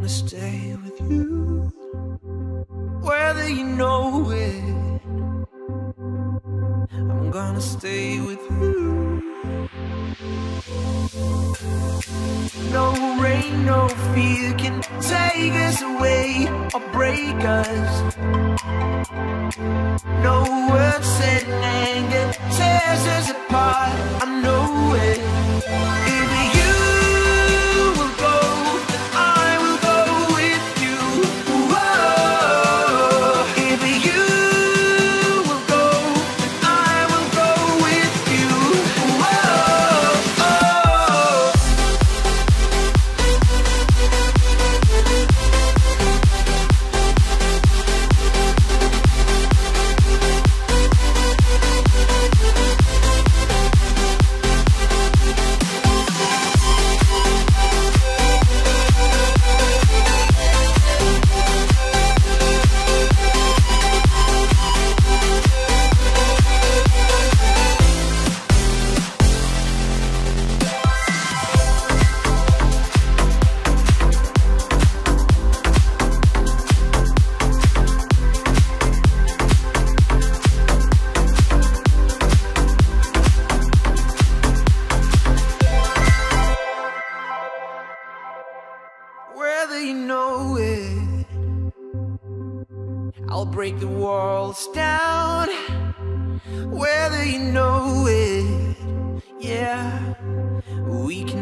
I'm gonna stay with you, whether you know it. I'm gonna stay with you. No rain, no fear can take us away or break us. No words said in anger tears us apart. I know it. I'll break the walls down, whether you know it. Yeah, we can.